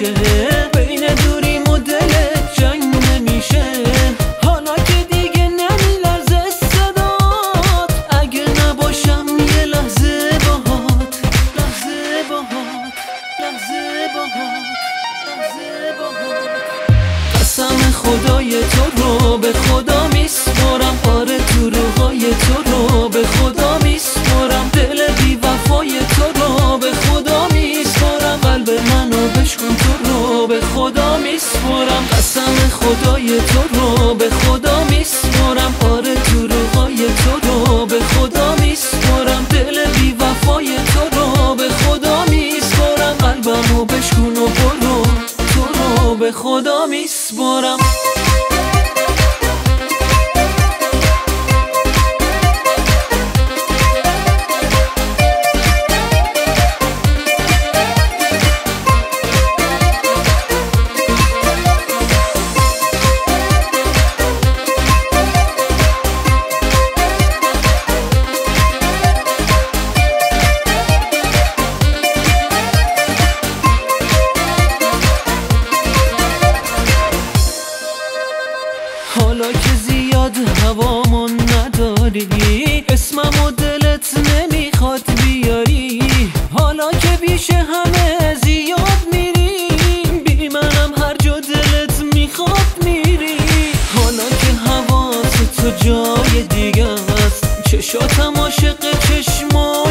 میشه بین دوری مدل جنگ نمیشه. حالا که دیگه نمیلرزه صدات اگه نباشم یه لحظه باهات لحظه باهات لحظه باهات لحظه باهات. قسم خدای تو خدای تو رو به خدا میسپرم آره دروغای تو رو به خدا میسپرم دل بی وفای تو رو به خدا میسپرم قلبمو بشکن و برو. تو رو به خدا میسپرم نداری اسمم و دلت نمی‌خواد بیاری. حالا که بیش همه زیاد میری بی منم هر جا دلت می‌خواد میری. حالا که حواس تو جای دیگه است چشاتم عاشق چشمای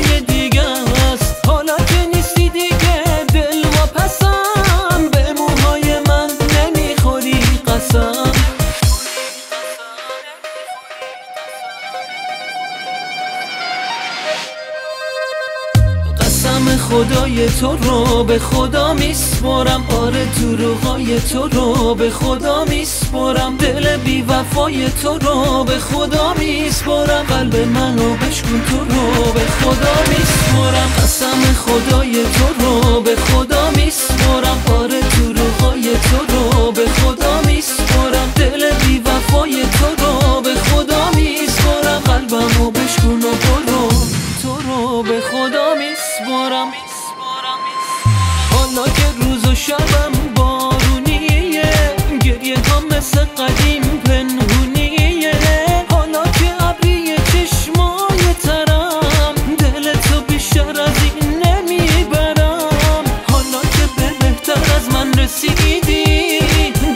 خدای تو رو به خدا میسپرم آره دروغای تو رو به خدا میسپرم دل بی وفای تو رو به خدا میسپرم قلب منو بشکن تو رو به خدا میسپرم قسم خدای تو رو به خدا شبم بارونیه گریه ها مثل قدیم پنهونیه. حالا که ابری چشمای ترم دل تو بیشتر از این نمی‌برم. حالا که به بهتر از من رسیدی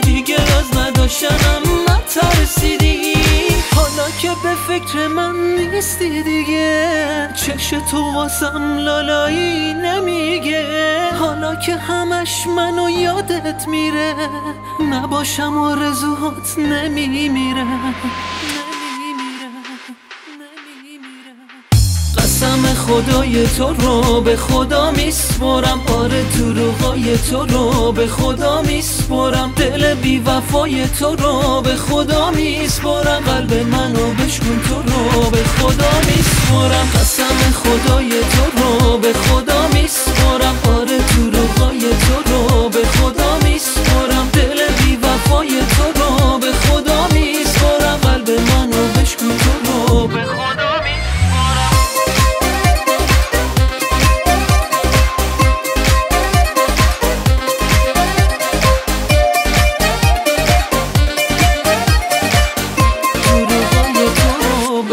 دیگه از نداشتنم نترسیدی. حالا که به فکر من نیستی دیگه. چش تو واسم لالایی نمیگه. حالا که همش منو یادت میره نباشم آرزوهات نمیمیره. قسم خدای تو رو به خدا میسپرم. آره دروغای تو رو به خدا میسپرم. دل بی وفای تو رو به خدا میسپرم. قلب منو بشکن تو رو به خدا میسپرم قسم خدای تو رو به خدا میسپرم آره تو روهای تو رو به خدا میسپرم دل بی وفای تو رو به خدا میسپرم قلب منو بشکو تو رو به خدا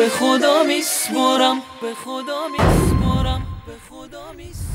خدا میسپرم به خدا میسپرم به خدا میسپرم